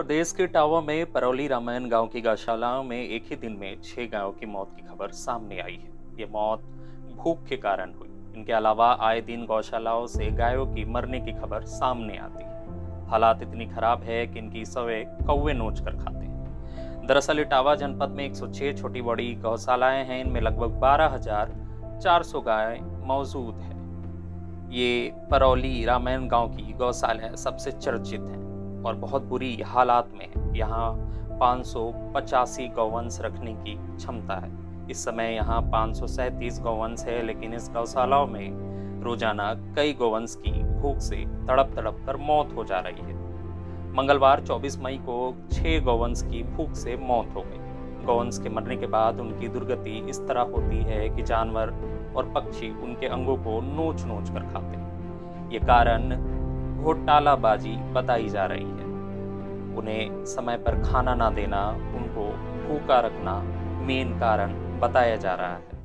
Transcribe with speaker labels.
Speaker 1: प्रदेश के टावा में परौली रामायण गाँव की गौशालाओं में एक ही दिन में छह गायों की मौत की खबर सामने आई है। ये मौत भूख के कारण हुई। इनके अलावा आए दिन गौशालाओं से गायों की मरने की खबर सामने आती है। हालात इतनी खराब है कि इनकी सवे कौवे नोच कर खाते हैं। दरअसल इटावा जनपद में 106 छोटी बड़ी गौशालाएँ हैं। इनमें लगभग 12,400 गाय मौजूद है। ये परौली रामायण गाँव की गौशाला सबसे चर्चित है। और बहुत बुरी हालात में है यहाँ पाँच गौवंश रखने की क्षमता है। इस समय यहाँ पाँच गौवंश है, लेकिन इस गौशालाओं में रोज़ाना कई गौवंश की भूख से तड़प तड़प कर मौत हो जा रही है। मंगलवार 24 मई को छह गौवंश की भूख से मौत हो गई। गौवंश के मरने के बाद उनकी दुर्गति इस तरह होती है कि जानवर और पक्षी उनके अंगों को नोच नोच कर खाते हैं। ये कारण घोटालाबाजी बताई जा रही है। उन्हें समय पर खाना ना देना, उनको भूखा रखना मेन कारण बताया जा रहा है।